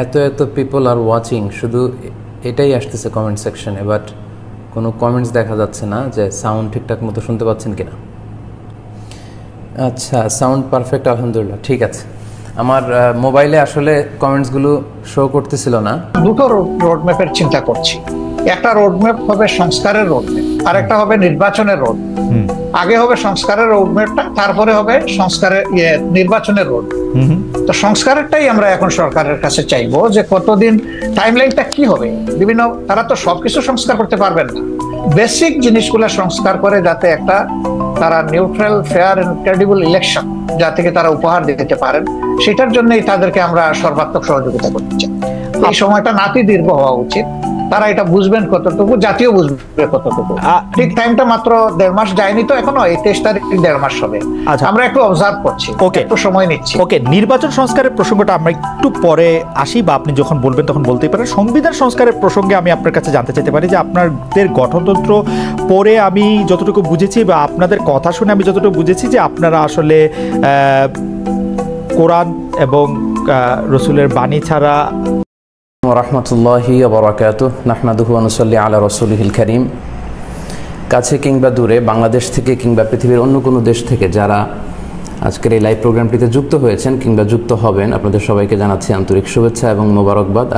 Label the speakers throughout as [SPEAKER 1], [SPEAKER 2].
[SPEAKER 1] এত এত people are watching শুধু এটাই আসতেছে কমেন্ট সেকশনে বাট কোনো কমেন্টস দেখা যাচ্ছে না যে সাউন্ড ঠিকঠাক মতো শুনতে পাচ্ছেন কিনা। আচ্ছা সাউন্ড পারফেক্ট আলহামদুলিল্লাহ, ঠিক আছে। আমার মোবাইলে আসলে কমেন্টসগুলো শো করতেছিল না।
[SPEAKER 2] দুটো রোডম্যাপের চিন্তা করছি। একটা রোডম্যাপ হবে সংস্কারের রোডম্যাপ আর একটা হবে নির্বাচনের রোড আগে হবে সংস্কারের রোডম্যাপটা তারপরে হবে সংস্কারের ইয়ে নির্বাচনের রোড তো সংস্কারেরটাই আমরা এখন সরকারের কাছে চাইব যে কতদিন টাইমলাইনটা কি হবে? বিভিন্ন তারা তো সবকিছু সংস্কার করতে পারবেন না। বেসিক জিনিসগুলো সংস্কার করে যাতে একটা তারা neutral fair and credible election যা থেকে তারা উপহার দিতে পারেন সেটার জন্যই তাদেরকে আমরা সর্বাত্মক সহযোগিতা করতে চাই। এই সময়টা নাতি দীর্ঘ হওয়া উচিত। তারা এটা বুঝবেন কতটুকু জাতীয় বুঝবে কতটুকু। ঠিক টাইমটা মাত্র দেড় মাস যায়নি তো এখনও এই তেইশ তারিখ দেড় মাস হবে।
[SPEAKER 3] আচ্ছা।
[SPEAKER 2] আমরা একটু অবজার্ভ করছি
[SPEAKER 3] ওকে
[SPEAKER 2] একটু সময় নিচ্ছি।
[SPEAKER 3] ওকে নির্বাচন সংস্কারের প্রসঙ্গটা আমরা একটু পরে আসি বা আপনি যখন বলবেন তখন বলতেই পারেন। সংবিধান সংস্কারের প্রসঙ্গে আমি আপনার কাছে জানতে চাইতে পারি যে আপনাদের গঠনতন্ত্র পরে আমি যতটুকু বুঝেছি বা আপনাদের কথা শুনে আমি যতটুকু বুঝেছি যে আপনারা আসলে কোরআন এবং রসুলের বাণী ছাড়া
[SPEAKER 1] রহমতুল্লাহি বরাকাত আলা রসুলহিল করিম। কাছে কিংবা দূরে, বাংলাদেশ থেকে কিংবা পৃথিবীর অন্য কোনো দেশ থেকে যারা আজকের এই লাইভ প্রোগ্রামটিতে যুক্ত হয়েছেন কিংবা যুক্ত হবেন, আপনাদের সবাইকে জানাচ্ছি আন্তরিক শুভেচ্ছা এবং মোবারকবাদ।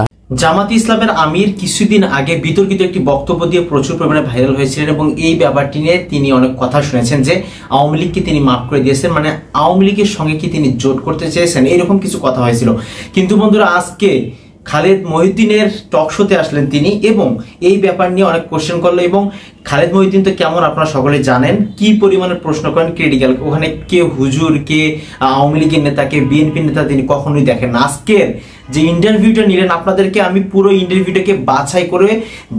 [SPEAKER 4] জামাত ইসলামের আমির কিছুদিন আগে বিতর্কিত একটি বক্তব্য দিয়ে প্রচুর পরিমাণে ভাইরাল হয়েছিলেন এবং এই ব্যাপারটি নিয়ে তিনি অনেক কথা শুনেছেন যে আওয়ামী লীগকে তিনি মাফ করে দিয়েছেন মানে আওয়ামী লীগের সঙ্গে কি তিনি জোট করতে চেয়েছেন এরকম কিছু কথা হয়েছিল। কিন্তু বন্ধুরা, আজকে খালেদ মহিউদ্দিনের টক শোতে আসলেন তিনি এবং এই ব্যাপার নিয়ে অনেক কোশ্চেন করল এবং খালেদ মহিউদ্দিন তো কেমন আপনারা সকলে জানেন? কি পরিমাণের প্রশ্ন করেন ক্রিটিক্যাল ওখানে কে হুজুর, কে আওয়ামী লীগের নেতা, কে বিএনপি নেতা তিনি কখনোই দেখেন আজকের যে ইন্টারভিউটা নিলেন, আপনাদেরকে আমি পুরো ইন্টারভিউটাকে বাছাই করে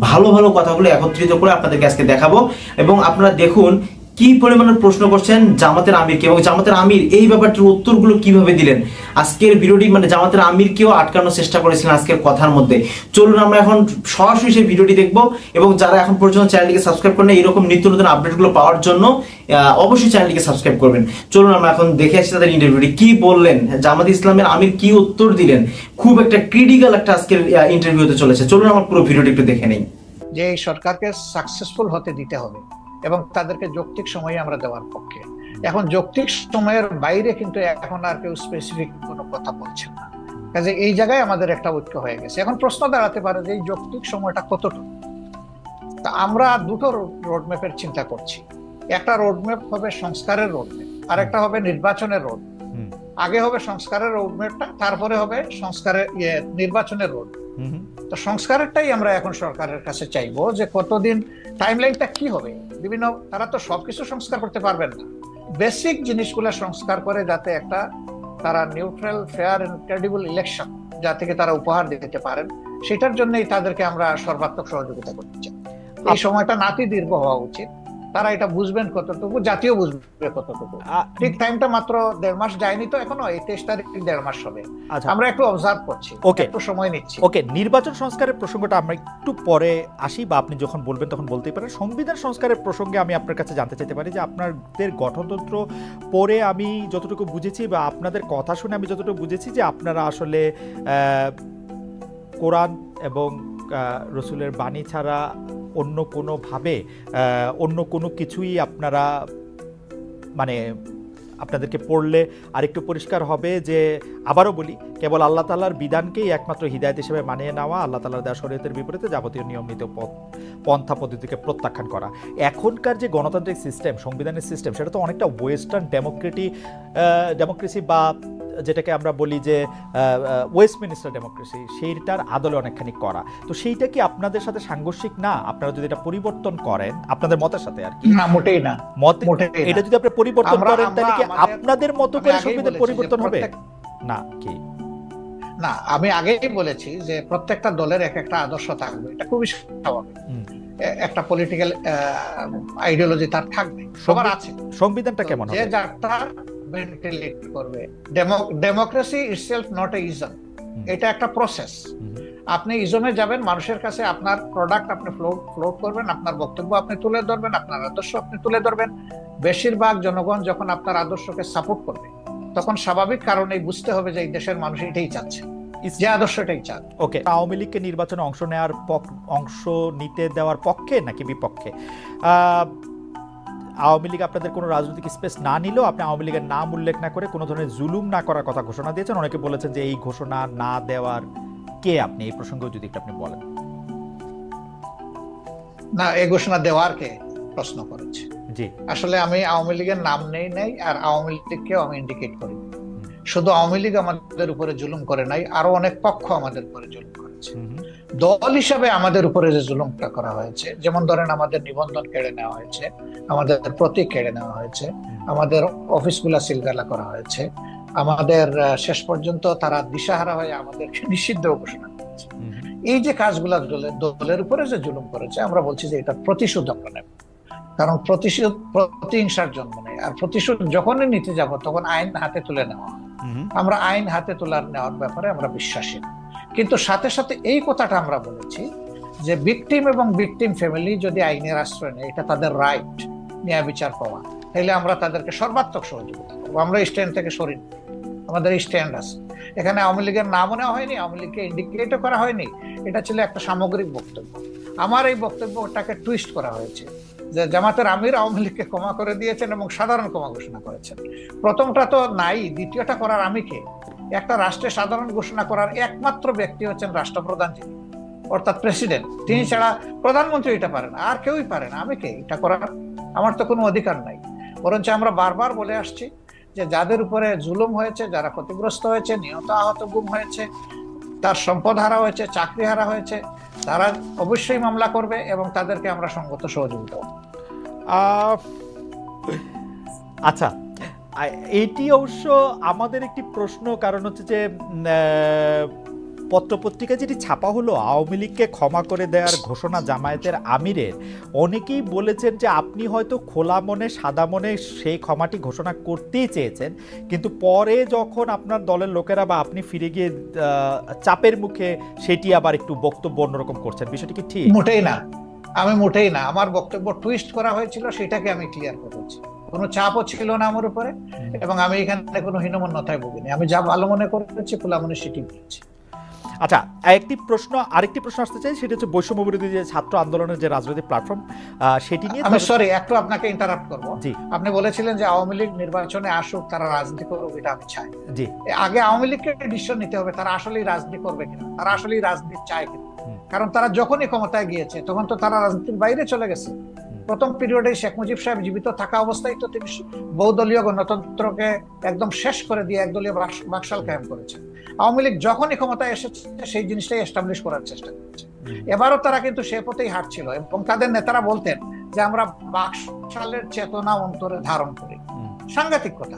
[SPEAKER 4] ভালো ভালো কথাগুলো একত্রিত করে আপনাদেরকে আজকে দেখাবো। এবং আপনারা দেখুন কি পরিমাণের প্রশ্ন করছেন জামাতের আমিরকে এবং জামাতের আমির, এই ব্যাপারটির উত্তরগুলো কীভাবে দিলেন? আজকের ভিডিওটি মানে জামাতের আমিরকেও আটকানোর চেষ্টা করেছিলেন আজকের কথার মধ্যে। চলুন আমরা এখন সরাসরি সেই ভিডিওটি দেখব এবং যারা এখন পর্যন্ত চ্যানেলটিকে সাবস্ক্রাইব করেন এরকম নিত্য নতুন আপডেটগুলো পাওয়ার জন্য অবশ্যই চ্যানেলটিকে সাবস্ক্রাইব করবেন। চলুন আমরা এখন দেখে আসি তাদের ইন্টারভিউটি কি বললেন? জামাত ইসলামের আমির কি উত্তর দিলেন? খুব একটা ক্রিটিক্যাল একটা আজকের ইন্টারভিউ হতে চলেছে। চলুন আমার পুরো ভিডিওটি একটু দেখে নেই।
[SPEAKER 2] যে এই সরকারকে সাকসেসফুল হতে দিতে হবে। এবং তাদেরকে যৌক্তিক সময়ে আমরা দেওয়ার পক্ষে। এখন যৌক্তিক সময়ের বাইরে কিন্তু এখন আর কেউ স্পেসিফিক কোনো কথা বলছেন না। কাজে এই জায়গায় আমাদের একটা ঐক্য হয়ে গেছে। এখন প্রশ্ন দাঁড়াতে পারে যে এই যৌক্তিক সময়টা কতটুকু? তা আমরা দুটো রোডম্যাপের চিন্তা করছি। একটা রোডম্যাপ হবে সংস্কারের রোডম্যাপ আর একটা হবে নির্বাচনের রোড আগে হবে সংস্কারের রোডম্যাপটা তারপরে হবে সংস্কারের ইয়ে নির্বাচনের রোড তো সংস্কারেরটাই আমরা এখন সরকারের কাছে চাইব যে কতদিন টাইমলাইনটা কি হবে? বিভিন্ন তারা তো সবকিছু সংস্কার করতে পারবেন না। বেসিক জিনিসগুলো সংস্কার করে যাতে একটা তারা neutral fair and credible election যা থেকে তারা উপহার দিতে পারেন সেটার জন্যই তাদেরকে আমরা সর্বাত্মক সহযোগিতা করতে চাই। এই সময়টা নাতি দীর্ঘ হওয়া উচিত। তারা এটা বুঝবেন কতটুকু জাতীয় বুঝবে কতটুকু। ঠিক টাইমটা মাত্র দেড় মাস যায়নি তো এখনও এই তেইশ তারিখ দেড় মাস হবে।
[SPEAKER 3] আচ্ছা।
[SPEAKER 2] আমরা একটু অবজার্ভ করছি
[SPEAKER 3] Okay.
[SPEAKER 2] একটু সময় নিচ্ছি।
[SPEAKER 3] ওকে নির্বাচন সংস্কারের প্রসঙ্গটা আমরা একটু পরে আসি বা আপনি যখন বলবেন তখন বলতেই পারেন। সংবিধান সংস্কারের প্রসঙ্গে আমি আপনার কাছে জানতে চাইতে পারি যে আপনাদের গঠনতন্ত্র পরে আমি যতটুকু বুঝেছি বা আপনাদের কথা শুনে আমি যতটুকু বুঝেছি যে আপনারা আসলে কোরআন এবং রসুলের বাণী ছাড়া অন্য কোনোভাবে অন্য কোনো কিছুই আপনারা মানে আপনাদেরকে পড়লে আরেকটু পরিষ্কার হবে যে আবারও বলি, কেবল আল্লাহ তালার বিধানকেই একমাত্র হিদায়ত হিসেবে মানিয়ে নেওয়া, আল্লাহ তালার দেওয়া শরীয়তের বিপরীতে যাবতীয় নিয়মিত পন্থা পদ্ধতিকে প্রত্যাখ্যান করা। এখনকার যে গণতান্ত্রিক সিস্টেম সংবিধানের সিস্টেম সেটা তো অনেকটা ওয়েস্টার্ন ডেমোক্রেটি ডেমোক্রেসি বা যেটাকে আমরা বলি যে ওয়েস্টমিনিস্টার ডেমোক্রেসি সেইটার আদলে অনেকখানি করা। তো সেইটা কি আপনাদের সাথে সাংঘর্ষিক? না আপনারা যদি এটা পরিবর্তন করেন আপনাদের মতের সাথে আর কি?
[SPEAKER 2] না মোটেই না।
[SPEAKER 3] মত এটা যদি আপনি পরিবর্তন করেন তাহলে কি আপনাদের মতো করে সংবিধান পরিবর্তন হবে? না কি?
[SPEAKER 2] না আমি আগেই বলেছি যে প্রত্যেকটা দলের এক একটা আদর্শ থাকবে। এটা খুবই স্বাভাবিক। একটা পলিটিক্যাল আইডিওলজি তার থাকবে। সবার আছে।
[SPEAKER 3] সংবিধানটা কেমন
[SPEAKER 2] যে যারটা ভেন্টিলেট করবে। Democracy itself not a ism এটা একটা প্রসেস আপনি ইজমে যাবেন মানুষের কাছে আপনার প্রোডাক্ট আপনি ফ্লোট ফ্লোট করবেন আপনার বক্তব্য আপনি তুলে ধরবেন আপনার আদর্শ আপনি তুলে ধরবেন। বেশিরভাগ জনগণ যখন আপনার আদর্শকে সাপোর্ট করবে তখন স্বাভাবিক কারণেই বুঝতে হবে যে এই দেশের মানুষ এটাই চাচ্ছে যে আদর্শটাই চান
[SPEAKER 3] ওকে আওয়ামী লীগকে নির্বাচনে অংশ নেওয়ার অংশ নিতে দেওয়ার পক্ষে নাকি বিপক্ষে? আহ, আওয়ামী লীগ আপনাদের কোনো রাজনৈতিক স্পেস না নিলেও আপনি আওয়ামী লীগের নাম উল্লেখ না করে কোনো ধরনের জুলুম না করার কথা ঘোষণা দিয়েছেন। অনেকে বলেছেন যে এই ঘোষণা না দেওয়ার কে আপনি? এই প্রসঙ্গে যদি একটু আপনি বলেন।
[SPEAKER 2] না এই ঘোষণা দেওয়ার কে প্রশ্ন করেছে?
[SPEAKER 3] জি।
[SPEAKER 2] আসলে আমি আওয়ামী লীগের নাম নেই নাই আর আওয়ামী লীগকেও আমি ইন্ডিকেট করি শুধু আওয়ামী লীগ আমাদের উপরে জুলুম করে নাই আরও অনেক পক্ষ আমাদের উপরে জুলুম করেছে। দল হিসাবে আমাদের উপরে যে জুলুমটা করা হয়েছে যেমন ধরেন আমাদের নিবন্ধন কেড়ে নেওয়া হয়েছে আমাদের প্রতীক কেড়ে নেওয়া হয়েছে আমাদের অফিসগুলা সিলগালা করা হয়েছে আমাদের শেষ পর্যন্ত তারা দিশাহারা হয়ে আমাদেরকে নিষিদ্ধ ঘোষণা করেছে। এই যে কাজগুলা দলের দলের উপরে যে জুলুম করেছে আমরা বলছি যে এটা প্রতিশোধ আমরা নেব কারণ প্রতিশোধ প্রতিহিংসার জন্ম নেই আর প্রতিশোধ যখনই নিতে যাব তখন আইন হাতে তুলে নেওয়া হয়।
[SPEAKER 3] হুম।
[SPEAKER 2] আমরা আইন হাতে তোলার নেওয়ার ব্যাপারে আমরা বিশ্বাসী। কিন্তু সাথে সাথে এই কথাটা আমরা বলেছি যে ভিকটিম এবং ভিকটিম ফ্যামিলি যদি আইনের আশ্রয় নেয়, এটা তাদের রাইট ন্যায় বিচার পাওয়া। তাহলে আমরা তাদেরকে সর্বাত্মক সহযোগিতা করব। আমরা স্ট্যান্ড থেকে সরি আমাদের স্ট্যান্ড আছে। এখানে আওয়ামী লীগের নামও নেওয়া হয়নি, আওয়ামী লীগকে ইন্ডিকেটও করা হয়নি। এটা ছিল একটা সামগ্রিক বক্তব্য। আমার এই বক্তব্যটাকে টুইস্ট করা হয়েছে। যে জামাতের আমির আওয়ামী লীগকে ক্ষমা করে দিয়েছেন এবং সাধারণ ক্ষমা ঘোষণা করেছেন। প্রথমটা তো নাই দ্বিতীয়টা করার আমি কে? একটা রাষ্ট্রে সাধারণ ঘোষণা করার একমাত্র ব্যক্তি হচ্ছেন রাষ্ট্রপ্রধান যিনি অর্থাৎ প্রেসিডেন্ট। তিনি ছাড়া প্রধানমন্ত্রী এটা পারে না আর কেউই পারে না। আমি কে? এটা করার আমার তো কোনো অধিকার নাই। বরঞ্চ আমরা বারবার বলে আসছি যে যাদের উপরে জুলুম হয়েছে যারা ক্ষতিগ্রস্ত হয়েছে নিহত আহত গুম হয়েছে তার সম্পদ হারা হয়েছে চাকরি হারা হয়েছে তারা অবশ্যই মামলা করবে এবং তাদেরকে আমরা সঙ্গত সহযোগিতা
[SPEAKER 3] আচ্ছা এটি অবশ্য আমাদের একটি প্রশ্ন, কারণ হচ্ছে যে পত্রপত্রিকা যেটি ছাপা হলো আওয়ামী লীগকে ক্ষমা করে দেওয়ার ঘোষণা জামায়াতের আমিরের। অনেকেই বলেছেন যে আপনি হয়তো খোলা মনে সাদা মনে সেই ক্ষমাটি ঘোষণা করতেই চেয়েছেন। কিন্তু পরে যখন আপনার দলের লোকেরা বা আপনি ফিরে গিয়ে চাপের মুখে সেটি আবার একটু বক্তব্য অন্যরকম করছেন বিষয়টি কি ঠিক?
[SPEAKER 2] মোটেই না। আমি মোটেই না। আমার বক্তব্য টুইস্ট করা হয়েছিল সেটাকে আমি ক্লিয়ার করেছি। কোনো চাপও ছিল না আমার উপরে এবং আমি এখানে কোনো হীনমন্যতায় ভুগিনি। আমি যা ভালো মনে করেছি খোলা মনে সেটি বলেছি
[SPEAKER 3] আচ্ছা একটি প্রশ্ন আরেকটি প্রশ্ন আসতে চাই সেটা হচ্ছে বৈষম্য বিরোধী যে ছাত্র আন্দোলনের যে রাজনৈতিক প্ল্যাটফর্ম সেটি নিয়ে
[SPEAKER 2] আমি সরি একটু আপনাকে ইন্টারাপ্ট করব। আপনি বলেছিলেন যে আওয়ামী লীগ নির্বাচনে আসুক তারা রাজনীতি করুক এটা আমি চাই।
[SPEAKER 3] জি।
[SPEAKER 2] আগে আওয়ামী লীগকে ডিসিশন নিতে হবে তারা আসলেই রাজনীতি করবে কিনা তারা আসলেই রাজনীতি চায় কিনা। কারণ তারা যখনই ক্ষমতায় গিয়েছে তখন তো তারা রাজনীতির বাইরে চলে গেছে। প্রথম পিরিয়ডে শেখ মুজিব সাহেব জীবিত থাকা অবস্থায় তো তিনি বহুদলীয় গণতন্ত্রকে একদম শেষ করে দিয়ে একদলীয় বাক- বাকশাল কায়েম করেছে আওয়ামী লীগ যখনই ক্ষমতায় এসেছে সেই জিনিসটাই এস্টাবলিশ করার চেষ্টা করেছে। এবারও তারা কিন্তু সে পথেই হাঁটছিল এবং তাদের নেতারা বলতেন যে আমরা বাকশালের চেতনা অন্তরে ধারণ করি। সাংঘাতিক কথা।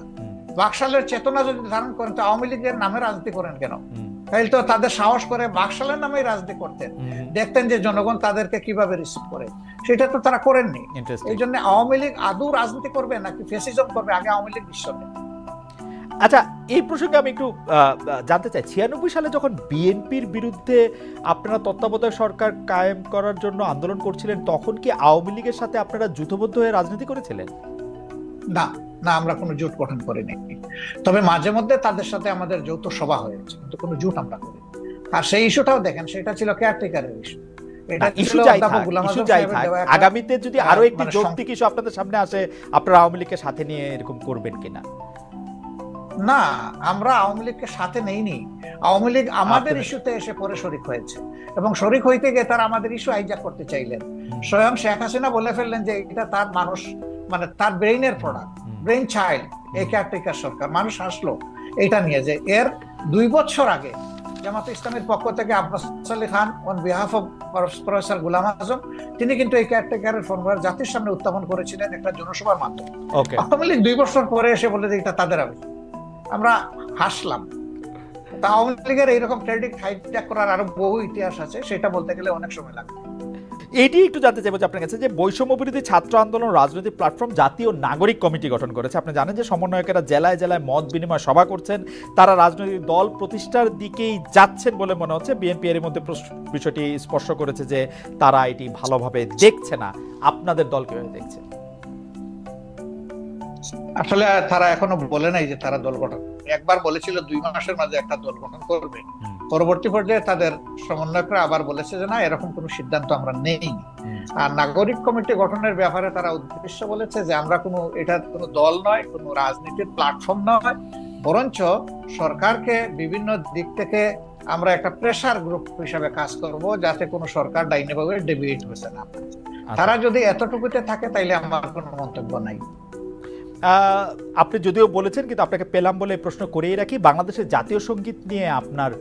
[SPEAKER 2] বাকশালের চেতনা যদি ধারণ করেন তো আওয়ামী লীগের নামে রাজনীতি করেন কেন? তাহলে তো তাদের সাহস করে বাকশালের নামেই রাজনীতি করতেন দেখতেন যে জনগণ তাদেরকে কীভাবে রিসিভ করে। সেটা তো তারা করেননি। এই জন্য আওয়ামী লীগ আদৌ রাজনীতি করবে নাকি ফেসিজম করবে আগে আওয়ামী লীগ বিশ্ব নেই।
[SPEAKER 3] আচ্ছা এই প্রসঙ্গে আমি একটু জানতে চাই। ছিয়ানব্বই সালে যখন বিএনপির বিরুদ্ধে আপনারা তত্ত্বাবধায়ক সরকার কায়েম করার জন্য আন্দোলন করছিলেন তখন কি আওয়ামী লীগের সাথে আপনারা যুথবদ্ধ হয়ে রাজনীতি করেছিলেন?
[SPEAKER 2] না না আমরা কোনো জোট গঠন করিনি। তবে মাঝে মধ্যে তাদের সাথে আমাদের যৌথ সভা হয়েছে কিন্তু কোনো জোট আমরা করি আর সেই ইস্যুটাও দেখেন সেটা ছিল কেয়ারটেকারের ইস্যু একটা-
[SPEAKER 3] আগামীতে যদি
[SPEAKER 2] আরও
[SPEAKER 3] একটি
[SPEAKER 2] মানে
[SPEAKER 3] যৌক্তিক ইস্যু আপনাদের সামনে আসে আপনারা আওয়ামী লীগকে সাথে নিয়ে এরকম করবেন কিনা?
[SPEAKER 2] না আমরা আওয়ামী লীগকে সাথে নেইনি। আওয়ামী লীগ আমাদের ইস্যুতে এসে পরে শরিক হয়েছে। এবং শরিক হইতে গিয়ে তারা আমাদের ইস্যু হাইজাক করতে চাইলেন। স্বয়ং শেখ হাসিনা বলে ফেললেন যে এটা তার মানুষ মানে তার ব্রেইনের প্রোডাক্ট ব্রেইন চাইল্ড এই কেয়ারটেকার সরকার মানুষ হাসলো এটা নিয়ে যে এর দুই বছর আগে জামাত ইসলামের পক্ষ থেকে Abbas Ali Khan on behalf of professor Ghulam Azam তিনি কিন্তু এই কেয়ারটেকারের ফর্মুলার জাতির সামনে উত্থাপন করেছিলেন একটা জনসভার মাধ্যমে। আওয়ামী লীগ দুই বছর পরে এসে বলে যে এটা তাদের আবেদন আমরা হাসলাম। তা আওয়ামী লীগের এইরকম ক্রেডিট হাইট্যাক করার আরও বহু ইতিহাস আছে সেটা বলতে গেলে অনেক সময় লাগবে।
[SPEAKER 3] এটি একটু জানতে চাইব যে আপনার কাছে যে বৈষম্য বিরোধী ছাত্র আন্দোলন রাজনৈতিক প্ল্যাটফর্ম জাতীয় নাগরিক কমিটি গঠন করেছে। আপনি জানেন যে সমন্বয়কেরা জেলায় জেলায় মত বিনিময় সভা করছেন তারা রাজনৈতিক দল প্রতিষ্ঠার দিকেই যাচ্ছেন বলে মনে হচ্ছে। বিএনপি এর মধ্যে বিষয়টি স্পর্শ করেছে যে তারা এটি ভালোভাবে দেখছে না। আপনাদের দল কীভাবে দেখছে?
[SPEAKER 2] আসলে তারা এখনও বলে নাই যে তারা দল গঠন একবার বলেছিল দুই মাসের মাঝে একটা দল গঠন করবে। পরবর্তী পর্যায়ে তাদের সমন্বয়করা আবার বলেছে যে না এরকম কোনো সিদ্ধান্ত আমরা নেই আর নাগরিক কমিটি গঠনের ব্যাপারে তারা উদ্দেশ্য বলেছে যে আমরা কোনো এটা কোনো দল নয় কোনো রাজনীতির প্ল্যাটফর্ম নয়। বরঞ্চ সরকারকে বিভিন্ন দিক থেকে আমরা একটা প্রেশার গ্রুপ হিসাবে কাজ করব যাতে কোনো সরকার ডাইনেভাবে ডেবিট হয়েছে না। তারা যদি এতটুকুতে থাকে তাইলে আমার কোনো মন্তব্য নাই।
[SPEAKER 3] আপনি যদিও বলেছেন কিন্তু আপনাকে পেলাম বলে প্রশ্ন করেই রাখি বাংলাদেশের জাতীয় সংগীত নিয়ে আপনার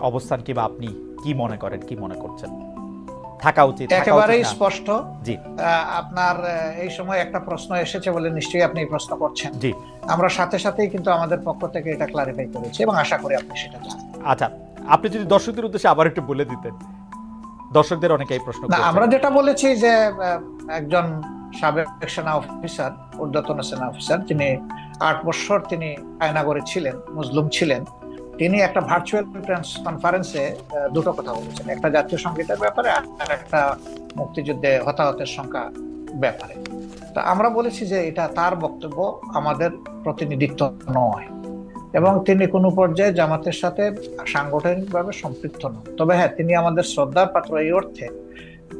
[SPEAKER 3] অবস্থান কি বা আপনি কি মনে করেন কি মনে করছেন? থাকা উচিত
[SPEAKER 2] একেবারেই স্পষ্ট।
[SPEAKER 3] জি।
[SPEAKER 2] আপনার এই সময় একটা প্রশ্ন এসেছে বলে নিশ্চয়ই আপনি প্রশ্ন করছেন।
[SPEAKER 3] জি।
[SPEAKER 2] আমরা সাথে সাথেই কিন্তু আমাদের পক্ষ থেকে এটা ক্লারিফাই করেছি এবং আশা করি আপনি সেটা জানেন।
[SPEAKER 3] আচ্ছা আপনি যদি দর্শকদের উদ্দেশ্যে আবার একটু বলে দিতেন। দর্শকদের অনেকে এই প্রশ্ন
[SPEAKER 2] আমরা যেটা বলেছি যে একজন সাবেক সেনা অফিসার, ঊর্ধ্বতন সেনা অফিসার, যিনি আট বছর তিনি আয়নাগরে ছিলেন, মুসলিম ছিলেন, তিনি একটা ভার্চুয়াল প্রেস কনফারেন্সে দুটো কথা বলেছেন। একটা জাতীয় সঙ্গীতের ব্যাপারে আর একটা মুক্তিযুদ্ধে হতাহতের সংখ্যা ব্যাপারে। তা আমরা বলেছি যে এটা তার বক্তব্য, আমাদের প্রতিনিধিত্ব নয়। এবং তিনি কোনো পর্যায়ে জামাতের সাথে সাংগঠনিকভাবে সম্পৃক্ত নন। তবে হ্যাঁ তিনি আমাদের শ্রদ্ধার পাত্র এই অর্থে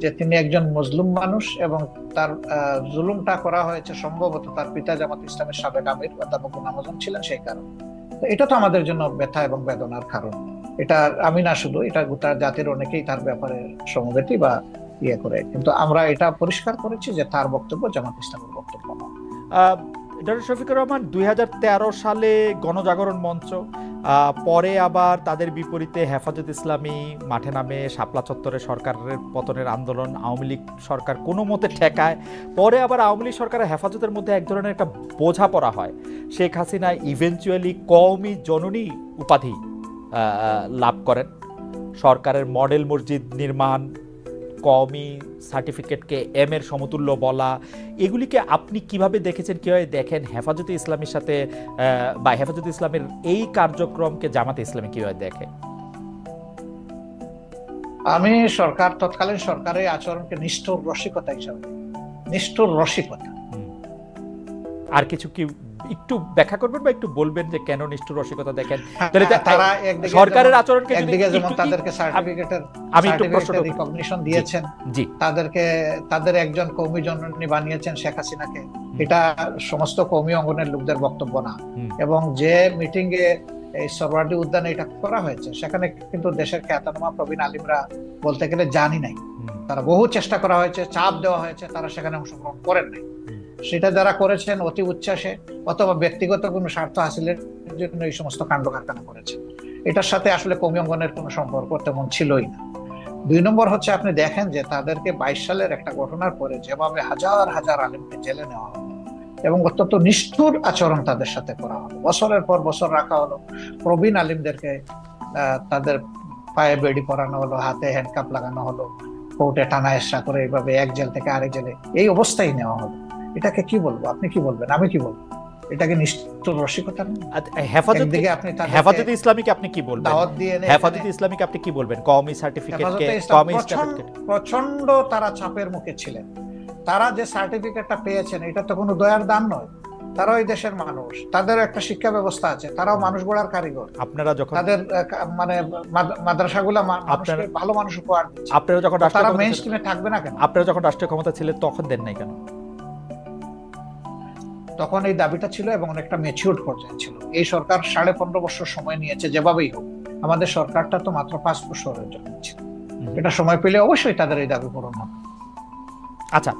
[SPEAKER 2] যে তিনি একজন মুসলিম মানুষ এবং তার জুলুমটা করা হয়েছে সম্ভবত তার পিতা জামাত ইসলামের সাবেক আমির, অধ্যাপক আজম ছিলেন সেই কারণে। এটা তো আমাদের জন্য ব্যথা এবং বেদনার কারণ। এটা আমি না শুধু, এটা গোটা জাতির অনেকেই তার ব্যাপারে সমবেতি বা ইয়ে করে। কিন্তু আমরা এটা পরিষ্কার করেছি যে তার বক্তব্য জামাত ইসলামের বক্তব্য নয়।
[SPEAKER 3] ডক্টর শফিকুর রহমান, দুই হাজার তেরো সালে গণজাগরণ মঞ্চ পরে আবার তাদের বিপরীতে হেফাজত ইসলামী মাঠে নামে শাপলা চত্বরে সরকারের পতনের আন্দোলন, আওয়ামী লীগ সরকার কোনো মতে ঠেকায়। পরে আবার আওয়ামী লীগ সরকারের হেফাজতের মধ্যে এক ধরনের একটা বোঝা পড়া হয়। শেখ হাসিনা ইভেনচুয়ালি কওমি জননী উপাধি লাভ করেন। সরকারের মডেল মসজিদ নির্মাণ কওমি সার্টিফিকেটকে এম এর সমতুল্য বলা। এগুলিকে আপনি কীভাবে দেখেছেন কীভাবে দেখেন? হেফাজতে ইসলামের সাথে বা হেফাজতে ইসলামের এই কার্যক্রমকে জামাতে ইসলামী কীভাবে দেখে?
[SPEAKER 2] আমি সরকার তৎকালীন সরকারের আচরণকে নিষ্ঠুর রসিকতা হিসাবে নিষ্ঠুর রসিকতা।
[SPEAKER 3] আর কিছু কি একটু ব্যাখ্যা করবেন বা একটু বলবেন যে কেন নিষ্ঠুর রসিকতা দেখেন?
[SPEAKER 2] হ্যাঁ,
[SPEAKER 3] তাহলে
[SPEAKER 2] তারা
[SPEAKER 3] সরকারের আচরণকে যদি
[SPEAKER 2] একদিকে যেমন তাদেরকে সার্টিফিকেটের
[SPEAKER 3] আমি একটু প্রশ্ন
[SPEAKER 2] রিকগনিশন দিয়েছেন।
[SPEAKER 3] জি।
[SPEAKER 2] তাদেরকে তাদের একজন কৌমি জননী বানিয়েছেন শেখ হাসিনাকে। এটা সমস্ত কৌমি অঙ্গনের লোকদের বক্তব্য না। এবং যে মিটিং এ এই সরওয়ার্ডি উদ্যানে এটা করা হয়েছে সেখানে কিন্তু দেশের খ্যাতনামা প্রবীণ আলিমরা বলতে গেলে জানি নাই। তারা বহু চেষ্টা করা হয়েছে চাপ দেওয়া হয়েছে তারা সেখানে অংশগ্রহণ করেন নাই। সেটা যারা করেছেন অতি উচ্ছ্বাসে অথবা ব্যক্তিগত কোনো স্বার্থ হাসিলের জন্য এই সমস্ত কাণ্ড কারখানা করেছেন। এটার সাথে আসলে কৌমি অঙ্গনের কোনো সম্পর্ক তেমন ছিলই না। দুই নম্বর হচ্ছে আপনি দেখেন যে তাদেরকে বাইশ সালের একটা ঘটনার পরে যেভাবে হাজার হাজার আলিমকে জেলে নেওয়া হলো এবং অত্যন্ত নিষ্ঠুর আচরণ তাদের সাথে করা হলো। বছরের পর বছর রাখা হলো। প্রবীণ আলিমদেরকে তাদের পায়ে বেড়ি পরানো হলো, হাতে হ্যান্ডকাপ লাগানো হলো, কোর্টে টানা এসা করে এইভাবে এক জেল থেকে আরেক জেলে এই অবস্থায় নেওয়া হলো। এটাকে কি বলব? আপনি কি বলবেন? আমি কি বলব? এটাকে নিষ্ঠুর রসিকতা না?
[SPEAKER 3] হেফাজত
[SPEAKER 2] একদিকে আপনি
[SPEAKER 3] হেফাজতে ইসলামীকে আপনি কি বলবেন?
[SPEAKER 2] দাওয়াত দিয়ে
[SPEAKER 3] হেফাজতে ইসলামীকে আপনি কি বলবেন? কওমি সার্টিফিকেটকে কওমি সার্টিফিকেট
[SPEAKER 2] প্রচণ্ড তারা চাপের মুখে ছিলেন। তারা যে সার্টিফিকেটটা পেয়েছেন এটা তো কোনো দয়ার দান নয়। তারাও এই দেশের মানুষ। তাদের একটা শিক্ষা ব্যবস্থা আছে। তারাও মানুষ গড়ার কারিগর।
[SPEAKER 3] আপনারা যখন
[SPEAKER 2] তাদের মানে মাদ- মাদ্রাসাগুলা মানুষকে
[SPEAKER 3] আপনারা-
[SPEAKER 2] ভালো মানুষ উপহার দিচ্ছে।
[SPEAKER 3] আপনারা যখন
[SPEAKER 2] তারা
[SPEAKER 3] রাষ্ট্রীয়
[SPEAKER 2] মেইন
[SPEAKER 3] ক্ষমতা
[SPEAKER 2] থাকবে না কেন?
[SPEAKER 3] আপনারা যখন রাষ্ট্রীয় ক্ষমতা ছিলেন তখন দেন নাই কেন?
[SPEAKER 2] তখন এই দাবিটা ছিল এবং অনেকটা ম্যাচিউর্ড পর্যায়ে ছিল। এই সরকার সাড়ে পনেরো বছর সময় নিয়েছে যেভাবেই হোক। আমাদের সরকারটা তো মাত্র পাঁচ বছরের জন্য ছিল। এটা সময় পেলে অবশ্যই তাদের এই দাবি পূরণ হবে।
[SPEAKER 3] আচ্ছা।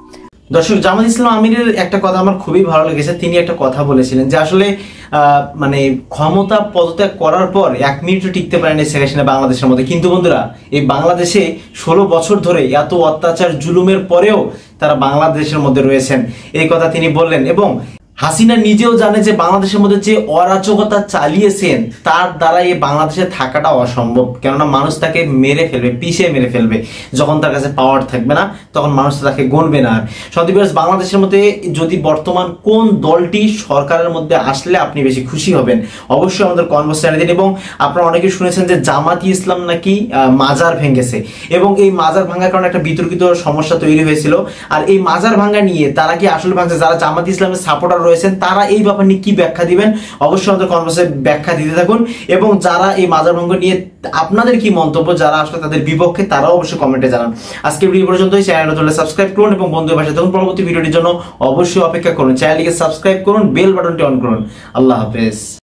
[SPEAKER 4] দর্শক জামাত ইসলাম আমিরের একটা কথা আমার খুবই ভালো লেগেছে। তিনি একটা কথা বলেছিলেন যে আসলে মানে ক্ষমতা পদত্যাগ করার পর এক মিনিটও টিকতে পারেনি শেখ হাসিনা বাংলাদেশের মধ্যে। কিন্তু বন্ধুরা এই বাংলাদেশে ষোলো বছর ধরে এত অত্যাচার জুলুমের পরেও তারা বাংলাদেশের মধ্যে রয়েছেন। এই কথা তিনি বললেন এবং হাসিনা নিজেও জানে যে বাংলাদেশের মধ্যে যে অরাজকতা চালিয়েছেন, তার দ্বারা এই বাংলাদেশে থাকাটা অসম্ভব। কেননা মানুষ তাকে মেরে ফেলবে, পিষে মেরে ফেলবে। যখন তার কাছে পাওয়ার থাকবে না, তখন মানুষ তাকে গণবে না। আর সন্দীপ বাংলাদেশের মধ্যে যদি বর্তমান কোন দলটি সরকারের মধ্যে আসলে আপনি বেশি খুশি হবেন, অবশ্যই আমাদের কনভার্স দিন। এবং আপনারা অনেকে শুনেছেন যে জামাতি ইসলাম নাকি মাজার ভেঙেছে। এবং এই মাজার ভাঙার কারণে একটা বিতর্কিত সমস্যা তৈরি হয়েছিল। আর এই মাজার ভাঙা নিয়ে তারা কি আসলে ভাঙছে? যারা জামাতি ইসলামের সাপোর্টার রয়েছেন, তারা এই ব্যাপার নিয়ে কি ব্যাখ্যা দিবেন? অবশ্যই আমাদের কনভার্সে ব্যাখ্যা দিতে থাকুন। এবং যারা এই মাজার ভঙ্গ নিয়ে আপনাদের কি মন্তব্য, যারা আসলে তাদের বিপক্ষে, তারাও অবশ্যই কমেন্টে জানান। আজকে ভিডিও পর্যন্ত চ্যানেলটা তাহলে সাবস্ক্রাইব করুন এবং বন্ধুদের পাশে তখন পরবর্তী ভিডিওটির জন্য অবশ্যই অপেক্ষা করুন। চ্যানেলটিকে সাবস্ক্রাইব করুন বেল বাটনটি অন করুন। আল্লাহ হাফেজ।